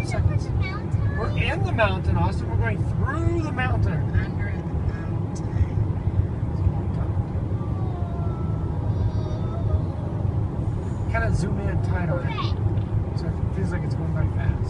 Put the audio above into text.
five seconds. We're in the mountain, Austin. We're going through the mountain. Kind of zoom in tighter. So it feels like it's going by fast.